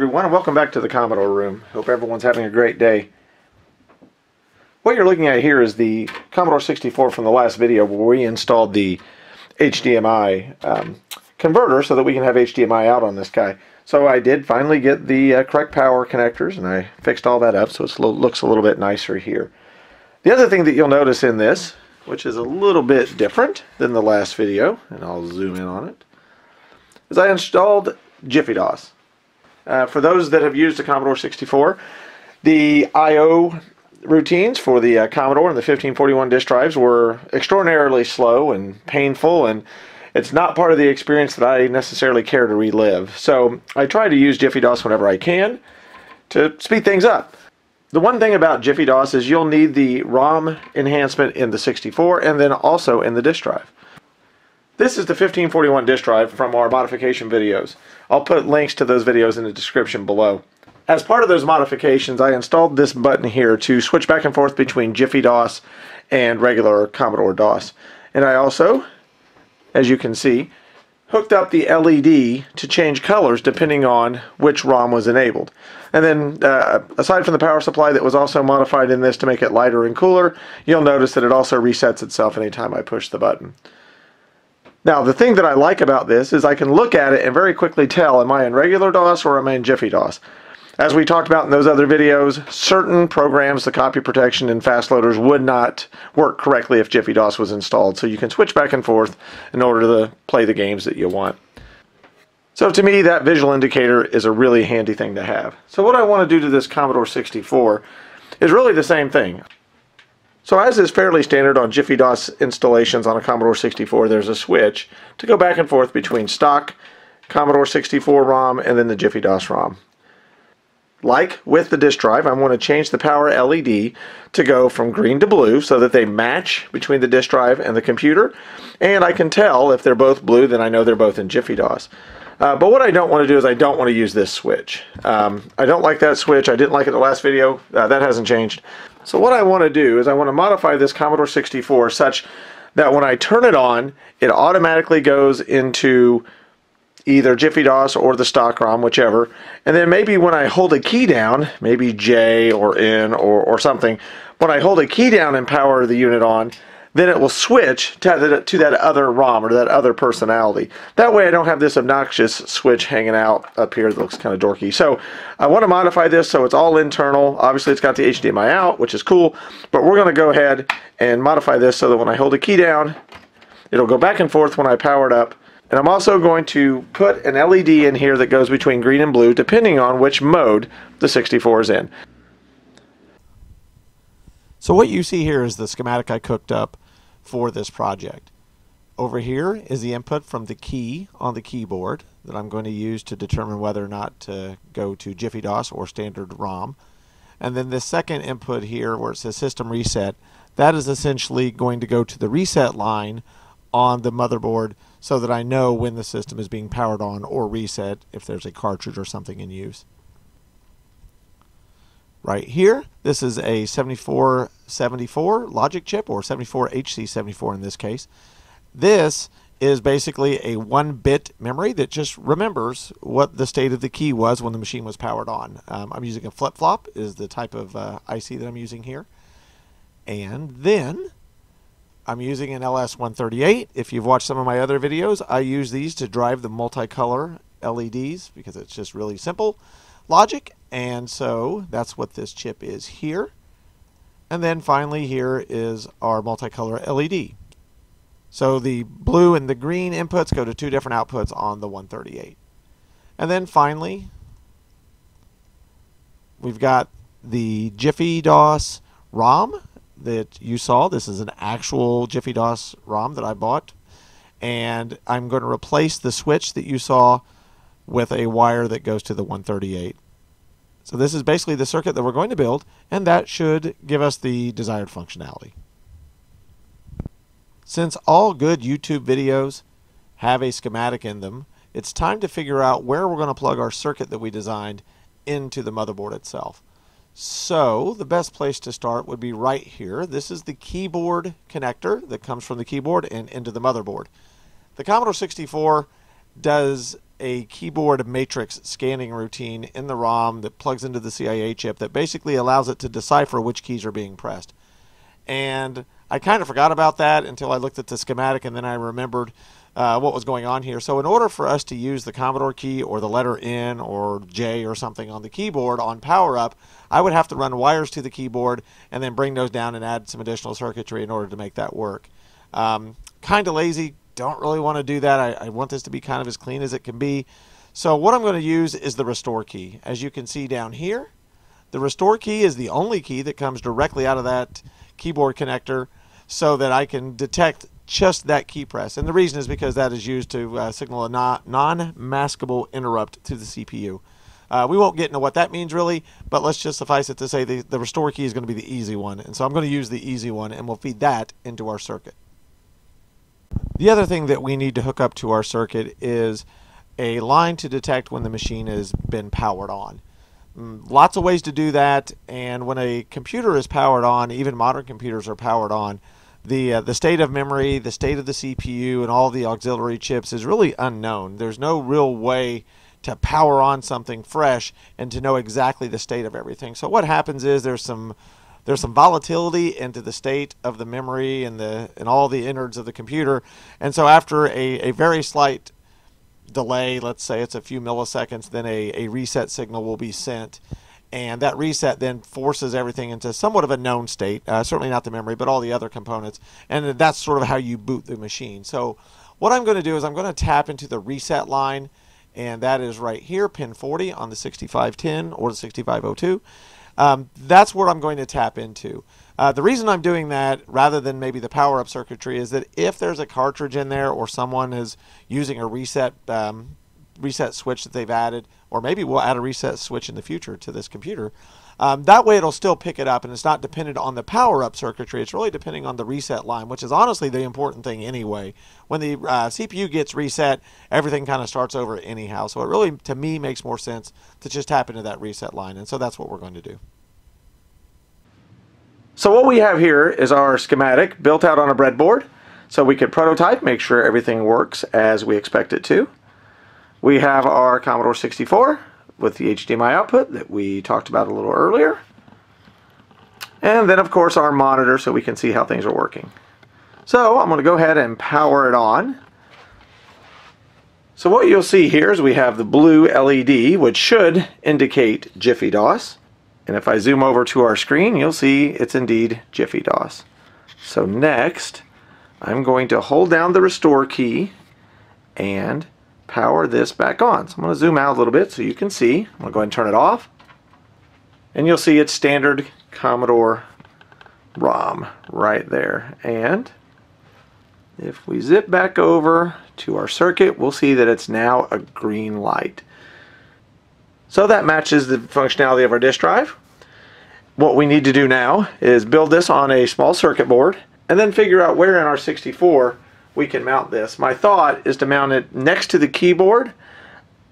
Everyone and welcome back to the Commodore Room. Hope everyone's having a great day. What you're looking at here is the Commodore 64 from the last video where we installed the HDMI um, converter so that we can have HDMI out on this guy. So I did finally get the uh, correct power connectors and I fixed all that up so it looks a little bit nicer here. The other thing that you'll notice in this, which is a little bit different than the last video, and I'll zoom in on it, is I installed Jiffy DOS. Uh, for those that have used the Commodore 64, the I.O. routines for the uh, Commodore and the 1541 disk drives were extraordinarily slow and painful and it's not part of the experience that I necessarily care to relive. So I try to use Jiffy DOS whenever I can to speed things up. The one thing about Jiffy DOS is you'll need the ROM enhancement in the 64 and then also in the disk drive. This is the 1541 disk drive from our modification videos. I'll put links to those videos in the description below. As part of those modifications, I installed this button here to switch back and forth between Jiffy DOS and regular Commodore DOS. And I also as you can see, hooked up the LED to change colors depending on which ROM was enabled. And then, uh, aside from the power supply that was also modified in this to make it lighter and cooler, you'll notice that it also resets itself anytime I push the button. Now, the thing that I like about this is I can look at it and very quickly tell, am I in regular DOS or am I in Jiffy DOS? As we talked about in those other videos, certain programs, the copy protection and fast loaders would not work correctly if Jiffy DOS was installed. So you can switch back and forth in order to play the games that you want. So to me, that visual indicator is a really handy thing to have. So what I want to do to this Commodore 64 is really the same thing. So as is fairly standard on Jiffy DOS installations on a Commodore 64, there's a switch to go back and forth between stock Commodore 64 ROM and then the Jiffy DOS ROM. Like with the disk drive, I want to change the power LED to go from green to blue so that they match between the disk drive and the computer. And I can tell if they're both blue, then I know they're both in Jiffy DOS. Uh, but what I don't want to do is I don't want to use this switch. Um, I don't like that switch. I didn't like it the last video. Uh, that hasn't changed. So what I want to do is I want to modify this Commodore 64 such that when I turn it on, it automatically goes into either Jiffy DOS or the stock ROM, whichever. And then maybe when I hold a key down, maybe J or N or, or something, when I hold a key down and power the unit on, then it will switch to, the, to that other ROM or that other personality. That way I don't have this obnoxious switch hanging out up here that looks kind of dorky. So I want to modify this so it's all internal. Obviously it's got the HDMI out, which is cool, but we're going to go ahead and modify this so that when I hold a key down, it'll go back and forth when I power it up and I'm also going to put an LED in here that goes between green and blue depending on which mode the 64 is in. So what you see here is the schematic I cooked up for this project. Over here is the input from the key on the keyboard that I'm going to use to determine whether or not to go to Jiffy DOS or standard ROM. And then the second input here where it says system reset, that is essentially going to go to the reset line on the motherboard so that I know when the system is being powered on or reset if there's a cartridge or something in use. Right here, this is a 7474 logic chip or 74HC74 in this case. This is basically a one bit memory that just remembers what the state of the key was when the machine was powered on. Um, I'm using a flip flop, is the type of uh, IC that I'm using here. And then I'm using an LS138. If you've watched some of my other videos, I use these to drive the multicolor LEDs because it's just really simple logic. And so that's what this chip is here. And then finally here is our multicolor LED. So the blue and the green inputs go to two different outputs on the 138. And then finally, we've got the Jiffy DOS ROM that you saw. This is an actual Jiffy DOS ROM that I bought. And I'm going to replace the switch that you saw with a wire that goes to the 138. So this is basically the circuit that we're going to build, and that should give us the desired functionality. Since all good YouTube videos have a schematic in them, it's time to figure out where we're going to plug our circuit that we designed into the motherboard itself. So the best place to start would be right here. This is the keyboard connector that comes from the keyboard and into the motherboard. The Commodore 64 does a keyboard matrix scanning routine in the ROM that plugs into the CIA chip that basically allows it to decipher which keys are being pressed. And I kind of forgot about that until I looked at the schematic and then I remembered uh, what was going on here. So in order for us to use the Commodore key or the letter N or J or something on the keyboard on power up, I would have to run wires to the keyboard and then bring those down and add some additional circuitry in order to make that work. Um, kind of lazy, don't really want to do that. I, I want this to be kind of as clean as it can be. So what I'm going to use is the restore key. As you can see down here, the restore key is the only key that comes directly out of that keyboard connector so that I can detect just that key press. And the reason is because that is used to uh, signal a non-maskable interrupt to the CPU. Uh, we won't get into what that means really, but let's just suffice it to say the, the restore key is going to be the easy one. And so I'm going to use the easy one and we'll feed that into our circuit. The other thing that we need to hook up to our circuit is a line to detect when the machine has been powered on. Mm, lots of ways to do that, and when a computer is powered on, even modern computers are powered on, the uh, the state of memory, the state of the CPU, and all the auxiliary chips is really unknown. There's no real way to power on something fresh and to know exactly the state of everything. So what happens is there's some there's some volatility into the state of the memory and the and all the innards of the computer. And so after a, a very slight delay, let's say it's a few milliseconds, then a, a reset signal will be sent. And that reset then forces everything into somewhat of a known state uh, certainly not the memory but all the other components. And that's sort of how you boot the machine. So what I'm going to do is I'm going to tap into the reset line and that is right here pin 40 on the 6510 or the 6502 um, that's what I'm going to tap into uh, the reason I'm doing that rather than maybe the power up circuitry is that if there's a cartridge in there or someone is using a reset um, reset switch that they've added, or maybe we'll add a reset switch in the future to this computer. Um, that way it'll still pick it up and it's not dependent on the power up circuitry. It's really depending on the reset line, which is honestly the important thing anyway. When the uh, CPU gets reset, everything kind of starts over anyhow. So it really, to me, makes more sense to just tap into that reset line. And so that's what we're going to do. So what we have here is our schematic built out on a breadboard. So we could prototype, make sure everything works as we expect it to. We have our Commodore 64 with the HDMI output that we talked about a little earlier. And then of course our monitor so we can see how things are working. So I'm going to go ahead and power it on. So what you'll see here is we have the blue LED which should indicate Jiffy DOS. And if I zoom over to our screen you'll see it's indeed Jiffy DOS. So next I'm going to hold down the restore key and power this back on. So I'm going to zoom out a little bit so you can see. I'm going to go ahead and turn it off. And you'll see it's standard Commodore ROM right there. And if we zip back over to our circuit, we'll see that it's now a green light. So that matches the functionality of our disk drive. What we need to do now is build this on a small circuit board and then figure out where in our 64 we can mount this. My thought is to mount it next to the keyboard,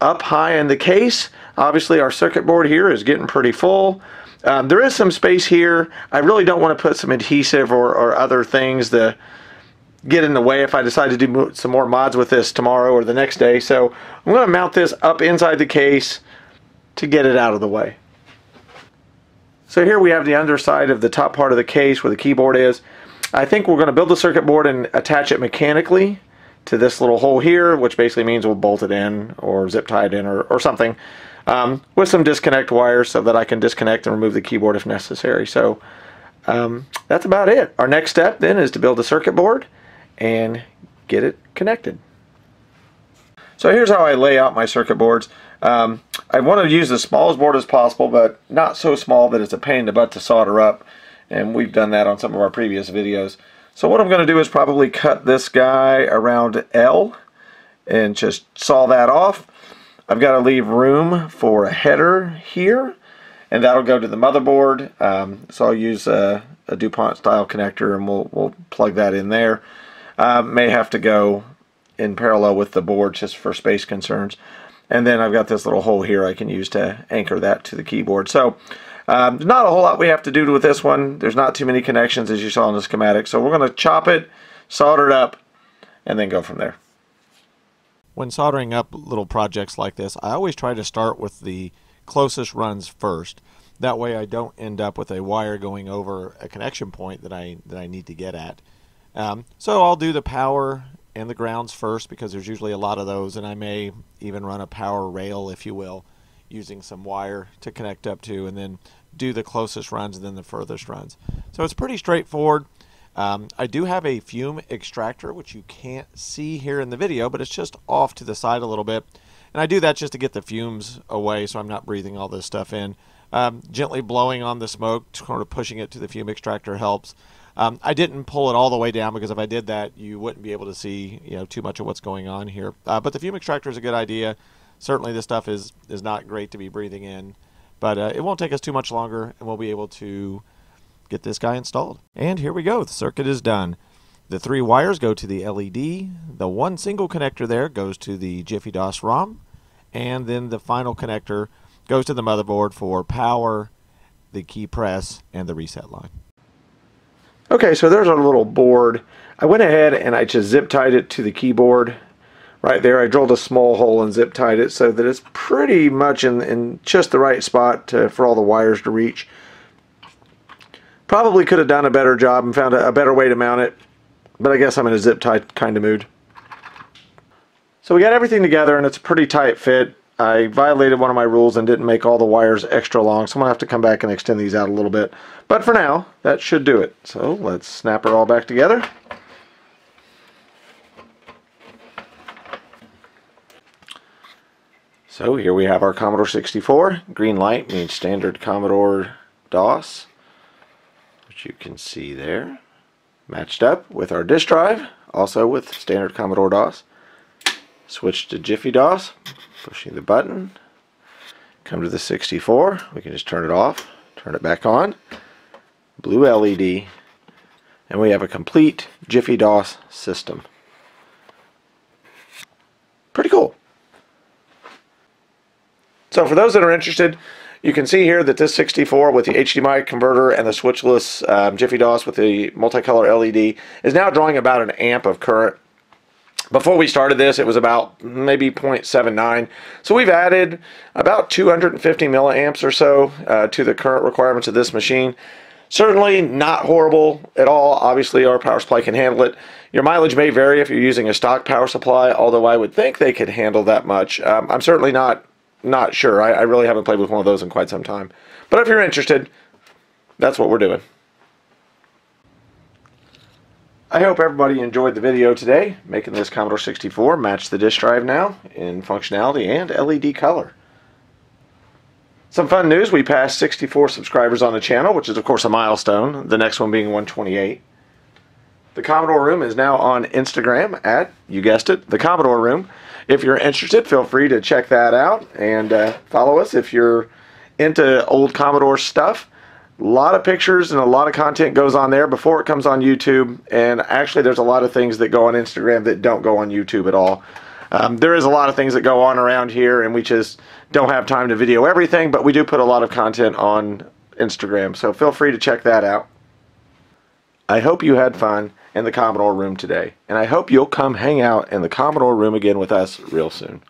up high in the case. Obviously our circuit board here is getting pretty full. Um, there is some space here. I really don't want to put some adhesive or, or other things to get in the way if I decide to do some more mods with this tomorrow or the next day. So I'm going to mount this up inside the case to get it out of the way. So here we have the underside of the top part of the case where the keyboard is. I think we're going to build the circuit board and attach it mechanically to this little hole here, which basically means we'll bolt it in or zip tie it in or, or something um, with some disconnect wires so that I can disconnect and remove the keyboard if necessary. So um, that's about it. Our next step then is to build a circuit board and get it connected. So here's how I lay out my circuit boards. Um, I want to use the smallest board as possible, but not so small that it's a pain in the butt to solder up and we've done that on some of our previous videos. So what I'm going to do is probably cut this guy around L and just saw that off. I've got to leave room for a header here and that'll go to the motherboard. Um, so I'll use a, a, DuPont style connector and we'll, we'll plug that in there. Uh, may have to go in parallel with the board just for space concerns. And then I've got this little hole here I can use to anchor that to the keyboard. So um, not a whole lot we have to do with this one. There's not too many connections as you saw in the schematic. So we're going to chop it, solder it up, and then go from there. when soldering up little projects like this, I always try to start with the closest runs first. That way I don't end up with a wire going over a connection point that I, that I need to get at. Um, so I'll do the power and the grounds first because there's usually a lot of those and I may even run a power rail if you will using some wire to connect up to and then do the closest runs and then the furthest runs. So it's pretty straightforward. Um, I do have a fume extractor, which you can't see here in the video, but it's just off to the side a little bit. And I do that just to get the fumes away so I'm not breathing all this stuff in. Um, gently blowing on the smoke, sort of pushing it to the fume extractor helps. Um, I didn't pull it all the way down because if I did that, you wouldn't be able to see you know too much of what's going on here. Uh, but the fume extractor is a good idea. Certainly, this stuff is is not great to be breathing in, but uh, it won't take us too much longer, and we'll be able to get this guy installed. And here we go. The circuit is done. The three wires go to the LED. The one single connector there goes to the Jiffy DOS ROM. And then the final connector goes to the motherboard for power, the key press, and the reset line. Okay, so there's our little board. I went ahead and I just zip tied it to the keyboard right there. I drilled a small hole and zip tied it so that it's pretty much in, in just the right spot to, for all the wires to reach. Probably could have done a better job and found a, a better way to mount it, but I guess I'm in a zip tie kind of mood. So we got everything together and it's a pretty tight fit. I violated one of my rules and didn't make all the wires extra long, so I'm going to have to come back and extend these out a little bit. But for now, that should do it. So let's snap her all back together. So here we have our Commodore 64. Green light means standard Commodore DOS which you can see there. Matched up with our disk drive, also with standard Commodore DOS. Switch to Jiffy DOS, pushing the button. Come to the 64, we can just turn it off, turn it back on. Blue LED, and we have a complete Jiffy DOS system. Pretty cool. So for those that are interested, you can see here that this 64 with the HDMI converter and the switchless um, Jiffy DOS with the multicolor LED is now drawing about an amp of current. Before we started this, it was about maybe 0.79. So we've added about 250 milliamps or so uh, to the current requirements of this machine. Certainly not horrible at all. Obviously, our power supply can handle it. Your mileage may vary if you're using a stock power supply, although I would think they could handle that much. Um, I'm certainly not not sure. I, I really haven't played with one of those in quite some time. But if you're interested, that's what we're doing. I hope everybody enjoyed the video today, making this Commodore 64 match the disk drive now in functionality and LED color. Some fun news, we passed 64 subscribers on the channel, which is of course a milestone, the next one being 128. The Commodore Room is now on Instagram at, you guessed it, the Commodore Room. If you're interested, feel free to check that out and uh, follow us if you're into old Commodore stuff. A lot of pictures and a lot of content goes on there before it comes on YouTube. And actually, there's a lot of things that go on Instagram that don't go on YouTube at all. Um, there is a lot of things that go on around here, and we just don't have time to video everything, but we do put a lot of content on Instagram, so feel free to check that out. I hope you had fun in the Commodore room today, and I hope you'll come hang out in the Commodore room again with us real soon.